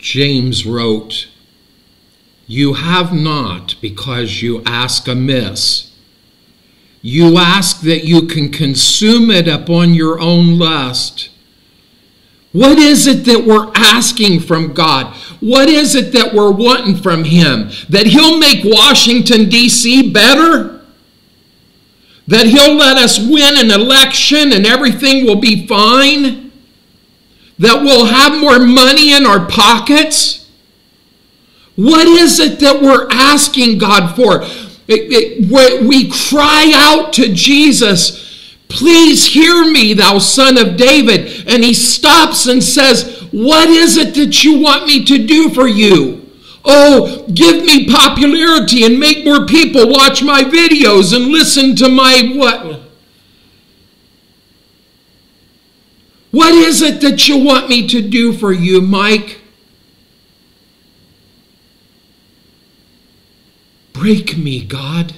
James wrote, You have not because you ask amiss. You ask that you can consume it upon your own lust. What is it that we're asking from God? What is it that we're wanting from Him? That He'll make Washington, D.C. better? That He'll let us win an election and everything will be fine? That we'll have more money in our pockets? What is it that we're asking God for? It, it, we cry out to Jesus Please hear me, thou son of David. And he stops and says, What is it that you want me to do for you? Oh, give me popularity and make more people watch my videos and listen to my what? What is it that you want me to do for you, Mike? Break me, God.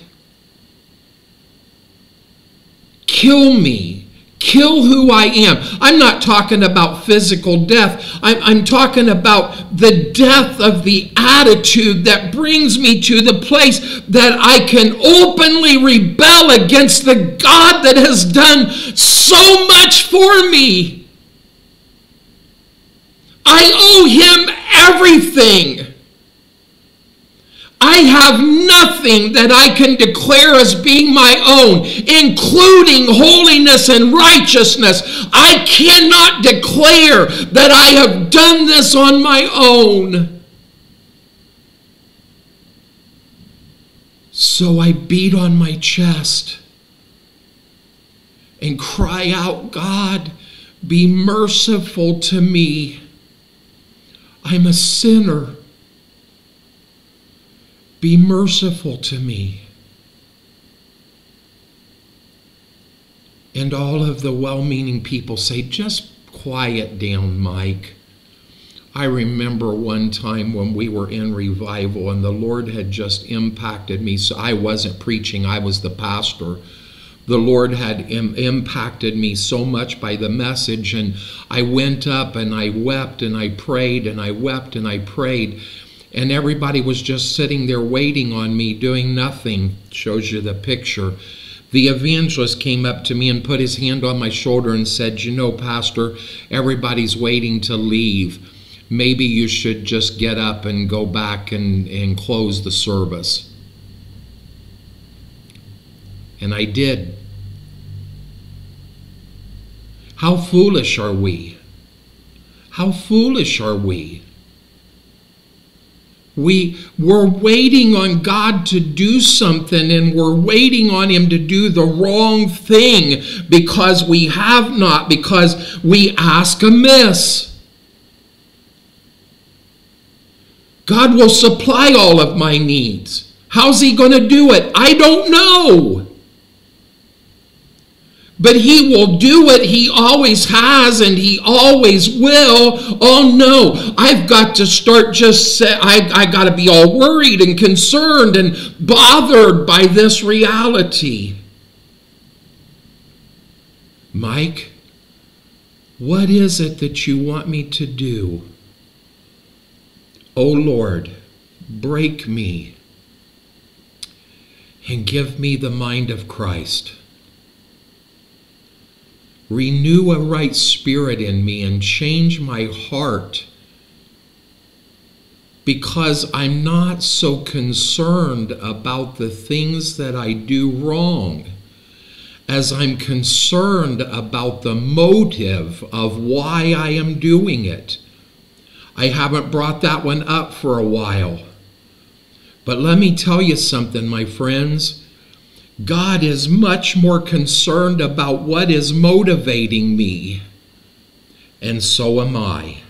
Kill me. Kill who I am. I'm not talking about physical death. I'm, I'm, talking about the death of the attitude that brings me to the place that I can openly rebel against the God that has done so much for me. I owe him everything. I have nothing that I can declare as being my own, including holiness and righteousness. I cannot declare that I have done this on my own. So I beat on my chest and cry out, God, be merciful to me. I'm a sinner. Be merciful to me. And all of the well meaning people say, just quiet down, Mike. I remember one time when we were in revival and the Lord had just impacted me. So I wasn't preaching, I was the pastor. The Lord had Im- impacted me so much by the message, and I went up and I wept and I prayed and I wept and I prayed and everybody was just sitting there waiting on me, doing nothing. Shows you the picture. The evangelist came up to me and put his hand on my shoulder and said, You know, Pastor, everybody's waiting to leave. Maybe you should just get up and go back and, and close the service. And I did. How foolish are we? How foolish are we? We, we're waiting on God to do something and we're waiting on Him to do the wrong thing because we have not, because we ask amiss. God will supply all of my needs. How's He going to do it? I don't know but he will do what he always has and he always will. Oh no, I've got to start just say, I, I got to be all worried and concerned and bothered by this reality. Mike, what is it that you want me to do? Oh Lord, break me and give me the mind of Christ. Renew a right spirit in me and change my heart because I'm not so concerned about the things that I do wrong as I'm concerned about the motive of why I am doing it. I haven't brought that one up for a while. But let me tell you something, my friends. God is much more concerned about what is motivating me, and so am I.